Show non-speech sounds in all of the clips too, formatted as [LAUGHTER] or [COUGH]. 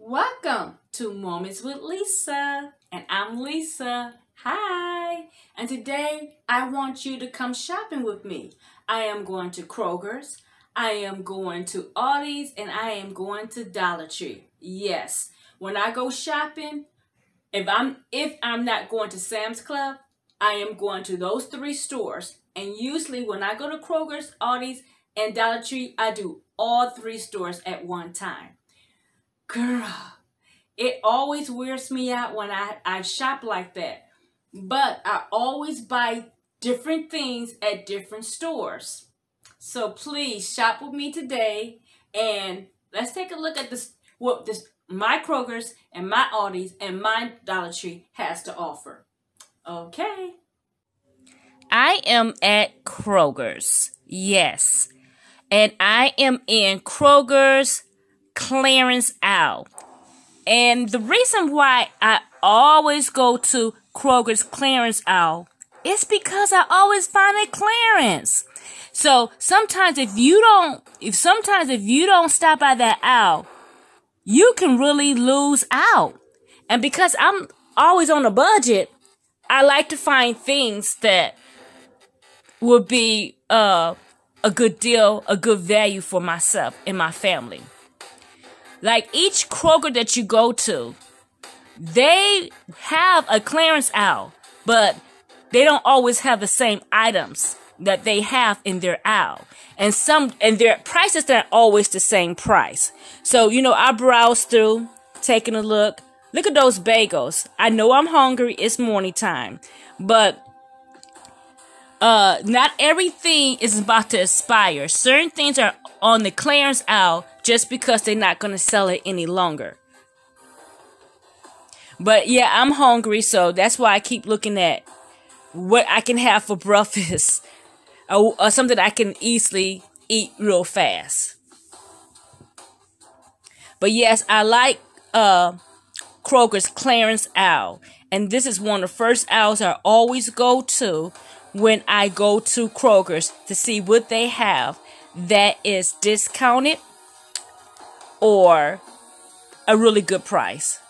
Welcome to Moments with Lisa, and I'm Lisa. Hi, and today I want you to come shopping with me. I am going to Kroger's, I am going to Aldi's, and I am going to Dollar Tree. Yes, when I go shopping, if I'm if I'm not going to Sam's Club, I am going to those three stores. And usually when I go to Kroger's, Aldi's, and Dollar Tree, I do all three stores at one time. Girl, it always wears me out when I, I shop like that. But I always buy different things at different stores. So please shop with me today and let's take a look at this what this my Kroger's and my Aldi's and my Dollar Tree has to offer. Okay. I am at Kroger's. Yes. And I am in Kroger's clearance aisle. And the reason why I always go to Kroger's clearance aisle is because I always find a clearance. So sometimes if you don't, if sometimes if you don't stop by that aisle, you can really lose out. And because I'm always on a budget, I like to find things that would be uh, a good deal, a good value for myself and my family. Like each Kroger that you go to, they have a clearance aisle, but they don't always have the same items that they have in their aisle. And some, and their prices aren't always the same price. So, you know, I browse through, taking a look. Look at those bagels. I know I'm hungry. It's morning time, but uh, not everything is about to expire. Certain things are on the clearance aisle just because they're not going to sell it any longer. But yeah, I'm hungry, so that's why I keep looking at what I can have for [LAUGHS] breakfast or, or something I can easily eat real fast. But yes, I like uh, Kroger's clearance aisle. And this is one of the first aisles I always go to when I go to Kroger's to see what they have that is discounted or a really good price.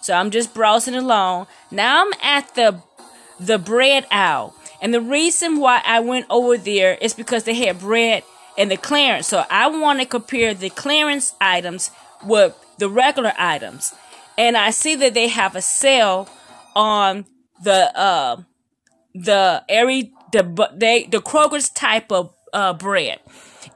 So I'm just browsing along. Now I'm at the the bread aisle. And the reason why I went over there is because they had bread in the clearance. So I want to compare the clearance items with the regular items. And I see that they have a sale on the uh the every the they the Kroger's type of uh bread.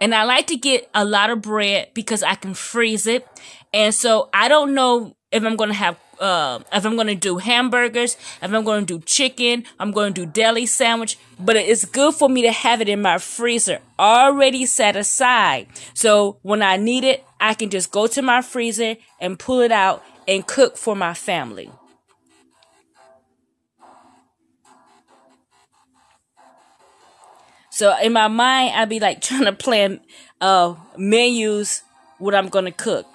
And I like to get a lot of bread because I can freeze it. And so I don't know if I'm going to have uh, if I'm going to do hamburgers, if I'm going to do chicken, I'm going to do deli sandwich, but it's good for me to have it in my freezer already set aside. So when I need it, I can just go to my freezer and pull it out and cook for my family. So in my mind, I'd be like [LAUGHS] trying to plan uh menus what I'm gonna cook.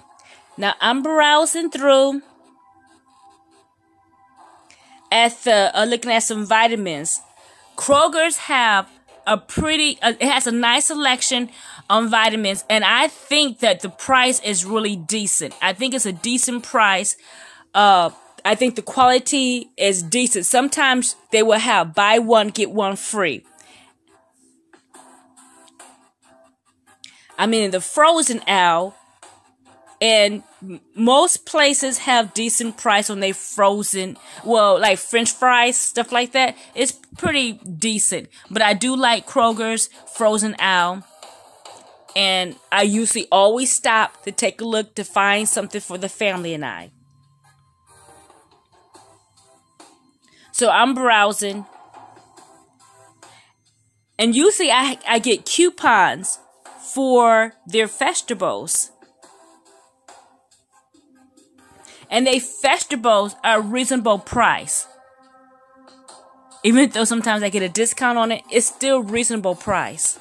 Now I'm browsing through at the uh, looking at some vitamins. Kroger's have a pretty uh, it has a nice selection on vitamins and I think that the price is really decent. I think it's a decent price. Uh I think the quality is decent. Sometimes they will have buy one get one free. I mean, the frozen owl, and most places have decent price on their frozen, well, like French fries, stuff like that. It's pretty decent. But I do like Kroger's frozen owl. And I usually always stop to take a look to find something for the family and I. So I'm browsing. And usually I, I get coupons for their vegetables. And they vegetables are a reasonable price. Even though sometimes I get a discount on it, it's still reasonable price.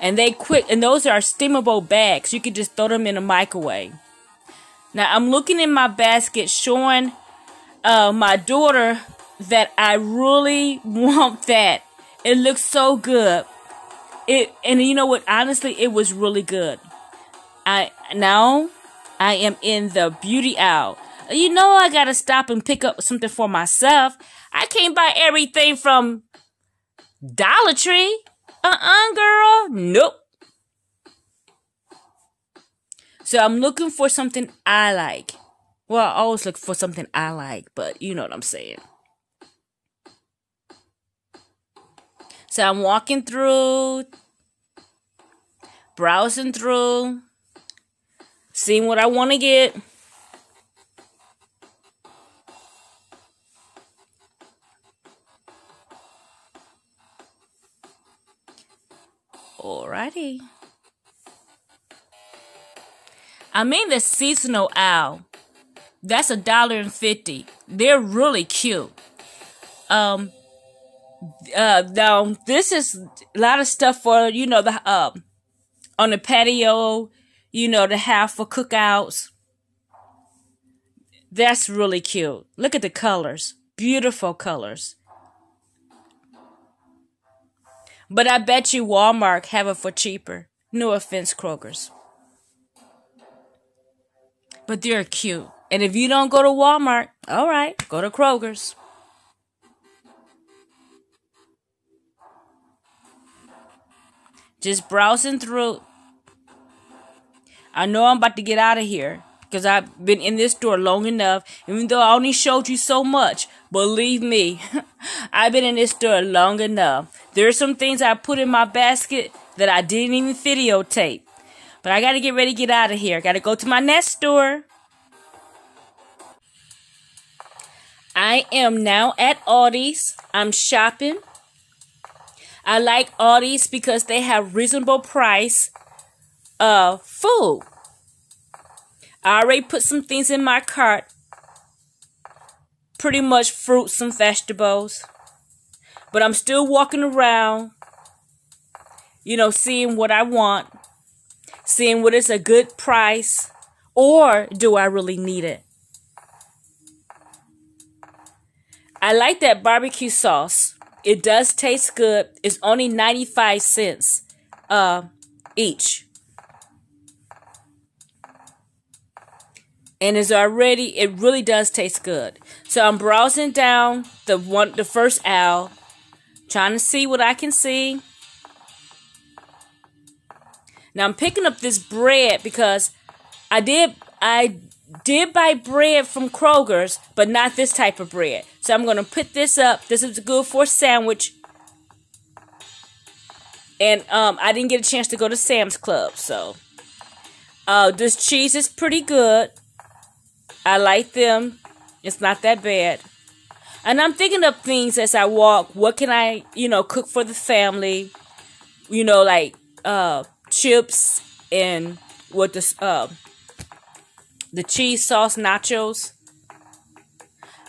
And they quick and those are steamable bags. You can just throw them in a microwave. Now I'm looking in my basket showing uh, my daughter that I really [LAUGHS] want that. It looks so good. it and you know what? Honestly, it was really good. I now I am in the beauty aisle. You know I gotta stop and pick up something for myself. I can't buy everything from Dollar Tree. Uh-uh, girl. Nope. So I'm looking for something I like. Well, I always look for something I like, but you know what I'm saying. So I'm walking through, browsing through, seeing what I want to get. Alrighty. I mean the seasonal owl. That's a dollar and fifty. They're really cute. Um uh now this is a lot of stuff for you know the uh on the patio, you know, to have for cookouts. That's really cute. Look at the colors. Beautiful colors. But I bet you Walmart have it for cheaper. No offense, Kroger's. But they're cute. And if you don't go to Walmart, all right, go to Kroger's. Just browsing through. I know I'm about to get out of here because I've been in this store long enough. Even though I only showed you so much, believe me, [LAUGHS] I've been in this store long enough. There are some things I put in my basket that I didn't even videotape. But I gotta get ready to get out of here. Gotta go to my next store. I am now at Aldi's. I'm shopping. I like Aldi's because they have reasonable price uh food. I already put some things in my cart. Pretty much fruits and vegetables. But I'm still walking around, you know, seeing what I want, seeing what is a good price, or do I really need it? I like that barbecue sauce. It does taste good. It's only 95 cents uh, each. And it's already, it really does taste good. So I'm browsing down the one, the first aisle, trying to see what I can see. Now I'm picking up this bread because I did, I did buy bread from Kroger's, but not this type of bread. So I'm going to put this up. This is good for a sandwich. And um, I didn't get a chance to go to Sam's Club, so. Uh, this cheese is pretty good. I like them. It's not that bad. And I'm thinking of things as I walk. What can I, you know, cook for the family? You know, like uh, chips and what the uh, the cheese sauce nachos.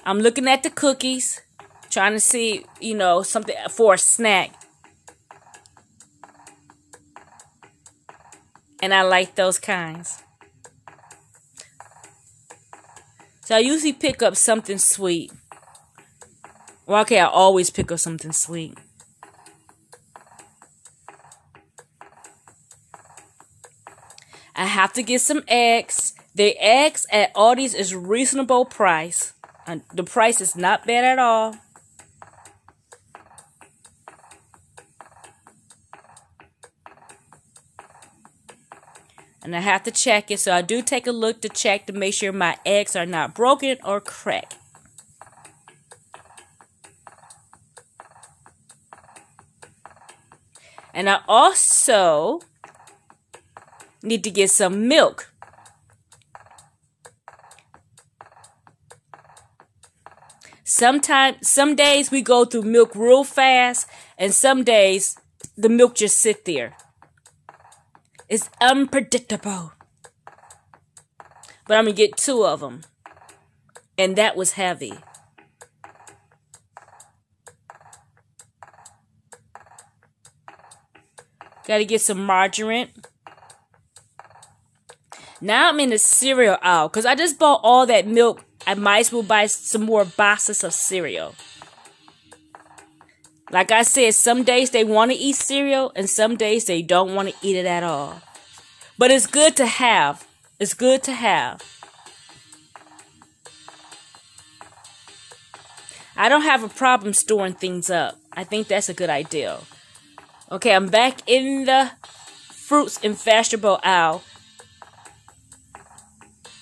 I'm looking at the cookies, trying to see, you know, something for a snack. And I like those kinds. So I usually pick up something sweet. Well, okay, I always pick up something sweet. I have to get some eggs. The eggs at Aldi's is reasonable price. And the price is not bad at all. And I have to check it. So I do take a look to check to make sure my eggs are not broken or cracked. And I also need to get some milk. Sometimes, some days we go through milk real fast, and some days the milk just sit there. It's unpredictable. But I'm gonna get two of them, and that was heavy. Got to get some margarine. Now I'm in the cereal aisle because I just bought all that milk I might as well buy some more boxes of cereal. Like I said, some days they want to eat cereal and some days they don't want to eat it at all. But it's good to have. It's good to have. I don't have a problem storing things up. I think that's a good idea. Okay, I'm back in the fruits and vegetable aisle.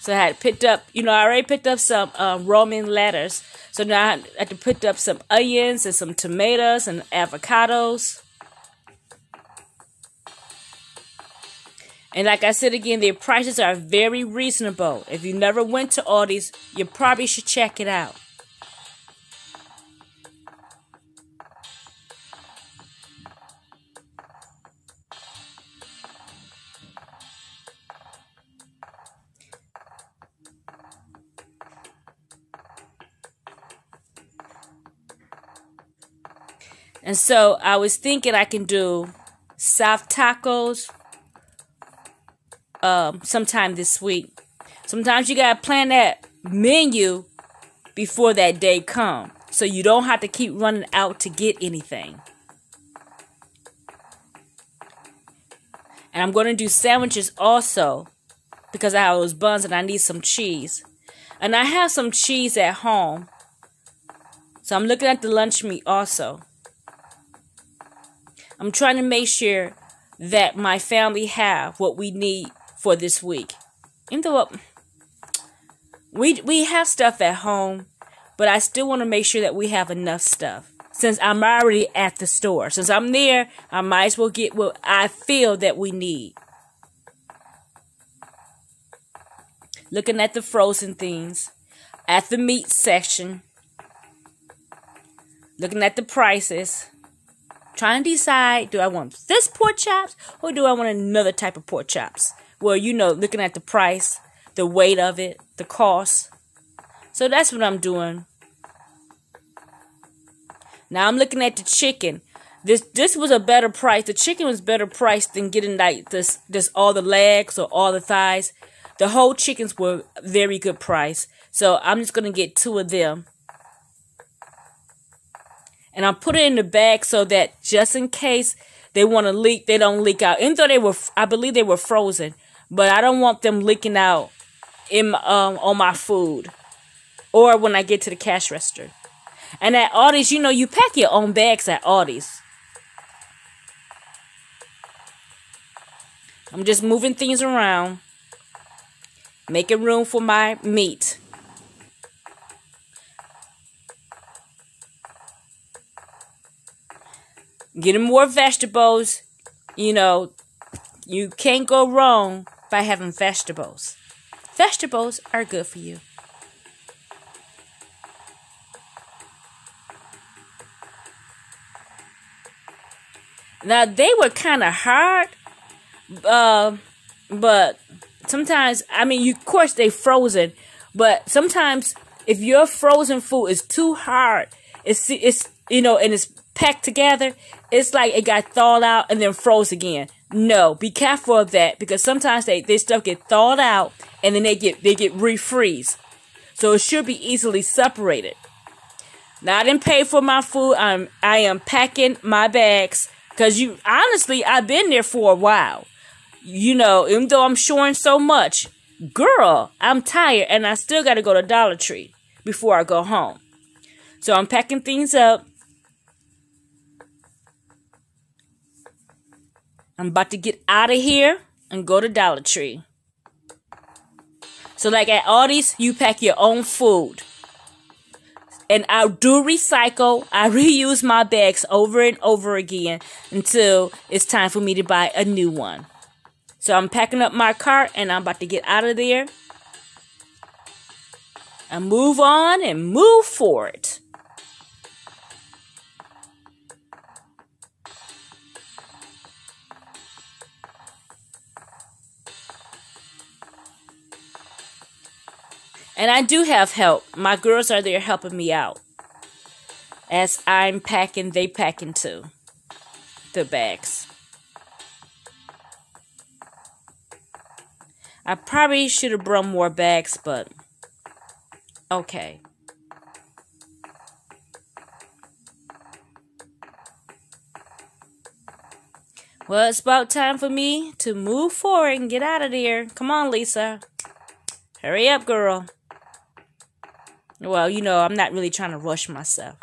So I had picked up, you know, I already picked up some uh, Roman lettuce. So now I had to put up some onions and some tomatoes and avocados. And like I said again, their prices are very reasonable. If you never went to Aldi's, you probably should check it out. And so I was thinking I can do soft tacos um, sometime this week. Sometimes you gotta plan that menu before that day come, so you don't have to keep running out to get anything. And I'm gonna do sandwiches also because I have those buns and I need some cheese. And I have some cheese at home. So I'm looking at the lunch meat also. I'm trying to make sure that my family have what we need for this week. Even though um, we we have stuff at home, but I still want to make sure that we have enough stuff. Since I'm already at the store, since I'm there, I might as well get what I feel that we need. Looking at the frozen things, at the meat section, looking at the prices trying to decide do I want this pork chops or do I want another type of pork chops? Well, you know, looking at the price, the weight of it, the cost. So that's what I'm doing. Now I'm looking at the chicken. This this was a better price. The chicken was better priced than getting like this this all the legs or all the thighs. The whole chickens were very good price. So I'm just gonna get two of them and I put it in the bag so that just in case they want to leak, they don't leak out. Even though they were, I believe they were frozen, but I don't want them leaking out in um on my food or when I get to the cash register. And at Aldi's, you know, you pack your own bags at Aldi's. I'm just moving things around, making room for my meat. Getting more vegetables. You know, you can't go wrong by having vegetables. Vegetables are good for you. Now they were kind of hard, uh, but sometimes I mean, you, of course they frozen, but sometimes if your frozen food is too hard, it's it's you know, and it's packed together, it's like it got thawed out and then froze again. No, be careful of that because sometimes they this stuff get thawed out and then they get they get refreeze. So it should be easily separated. Now I didn't pay for my food. I'm I am packing my bags because you honestly I've been there for a while. You know, even though I'm showing so much, girl, I'm tired and I still got to go to Dollar Tree before I go home. So I'm packing things up I'm about to get out of here and go to Dollar Tree. So, like at Aldi's, you pack your own food. And I do recycle. I reuse my bags over and over again until it's time for me to buy a new one. So I'm packing up my cart and I'm about to get out of there. And move on and move forward. And I do have help. My girls are there helping me out. As I'm packing, they packing too. The bags. I probably should have brought more bags, but okay. Well, it's about time for me to move forward and get out of there. Come on, Lisa. Hurry up, girl. Well, you know, I'm not really trying to rush myself.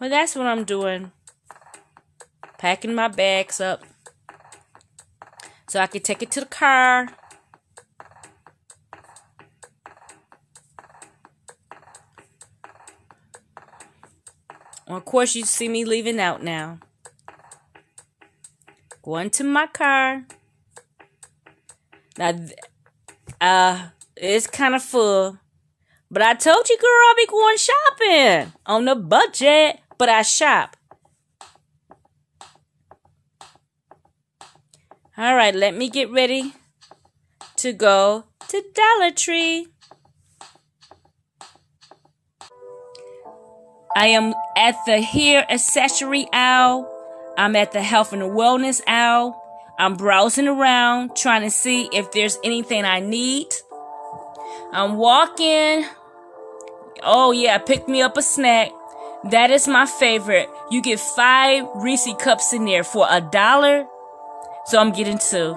Well, that's what I'm doing. Packing my bags up so I can take it to the car. Well, of course, you see me leaving out now. Going to my car. Now, uh, it's kind of full. But I told you, girl, I'll be going shopping on the budget. But I shop. All right, let me get ready to go to Dollar Tree. I am at the hair accessory aisle. I'm at the health and wellness aisle. I'm browsing around trying to see if there's anything I need. I'm walking. Oh, yeah, pick me up a snack. That is my favorite. You get five Reese cups in there for a dollar. So I'm getting two.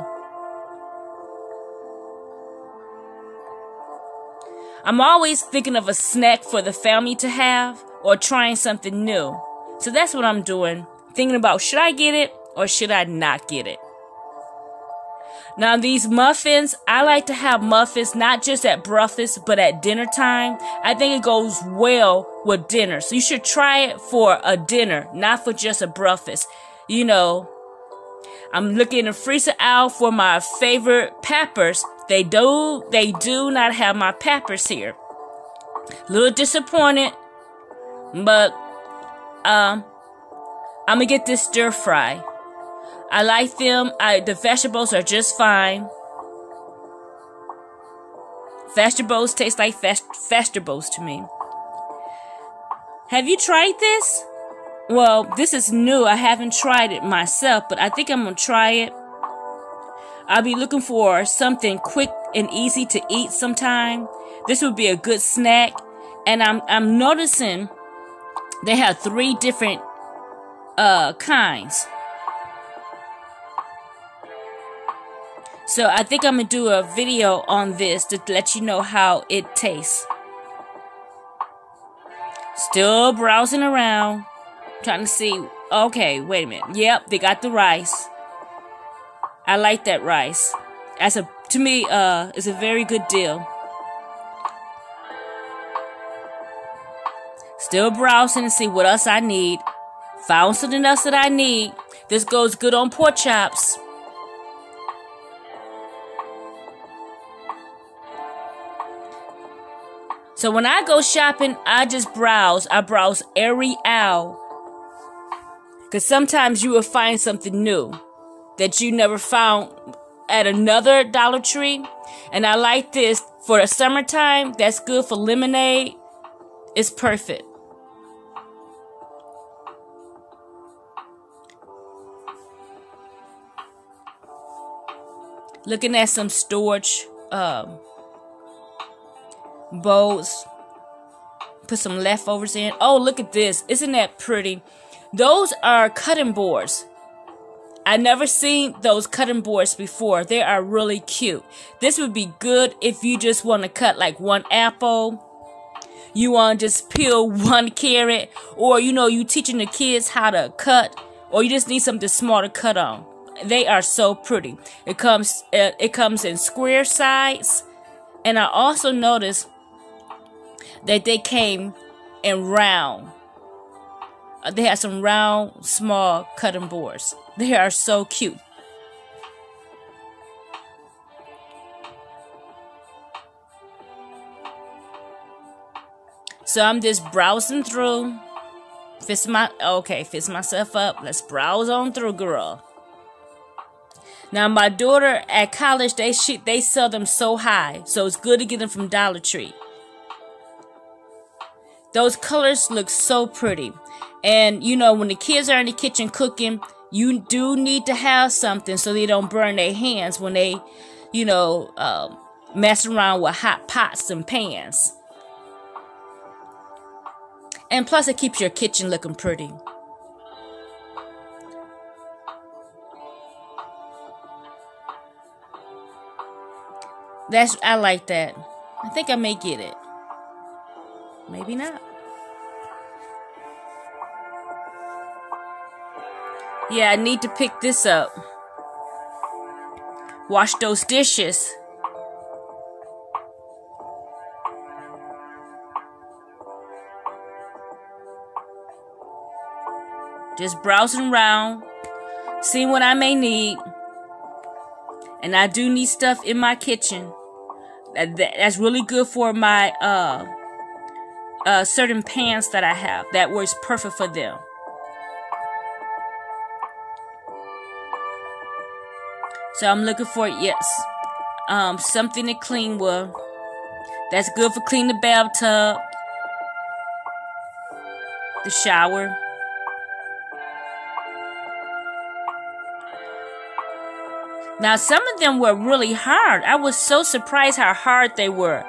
I'm always thinking of a snack for the family to have or trying something new. So that's what I'm doing. Thinking about should I get it or should I not get it? Now, these muffins, I like to have muffins not just at breakfast, but at dinner time. I think it goes well with dinner. So you should try it for a dinner, not for just a breakfast. You know, I'm looking in the freezer aisle for my favorite peppers. They do, they do not have my peppers here. Little disappointed, but, um, I'm gonna get this stir fry. I like them. I, the vegetables are just fine. Vegetables taste like vegetables to me. Have you tried this? Well, this is new. I haven't tried it myself, but I think I'm going to try it. I'll be looking for something quick and easy to eat sometime. This would be a good snack. And I'm I'm noticing they have three different uh kinds. So I think I'm gonna do a video on this to let you know how it tastes. Still browsing around, trying to see. Okay, wait a minute. Yep, they got the rice. I like that rice. As a to me, uh, it's a very good deal. Still browsing to see what else I need. Found something else that I need. This goes good on pork chops. So when I go shopping, I just browse. I browse aisle. Because sometimes you will find something new that you never found at another Dollar Tree. And I like this for the summertime. That's good for lemonade. It's perfect. Looking at some storage um, bowls. Put some leftovers in. Oh, look at this. Isn't that pretty? Those are cutting boards. I never seen those cutting boards before. They are really cute. This would be good if you just want to cut like one apple. You want to just peel [LAUGHS] one carrot or you know you teaching the kids how to cut or you just need something small to cut on. They are so pretty. It comes uh, it comes in square size. And I also noticed that they came in round. Uh, they had some round, small cutting boards. They are so cute. So I'm just browsing through. Fix my okay, fix myself up. Let's browse on through, girl. Now my daughter at college, they they sell them so high, so it's good to get them from Dollar Tree. Those colors look so pretty. And you know, when the kids are in the kitchen cooking, you do need to have something so they don't burn their hands when they, you know, um, mess around with hot pots and pans. And plus, it keeps your kitchen looking pretty. That's I like that. I think I may get it. Maybe not. Yeah, I need to pick this up. Wash those dishes. Just browsing around, seeing what I may need. And I do need stuff in my kitchen that, that's really good for my uh, uh, certain pants that I have that works perfect for them. So I'm looking for yes, um, something to clean with. That's good for cleaning the bathtub, the shower. Now, some of them were really hard. I was so surprised how hard they were.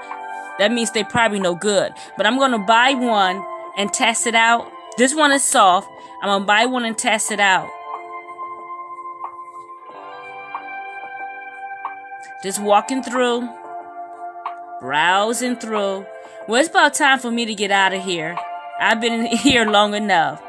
That means they probably no good. But I'm to buy one and test it out. This one is soft. I'm to buy one and test it out. Just walking through, browsing through. Well, it's about time for me to get out of here. I've been [LAUGHS] here long enough.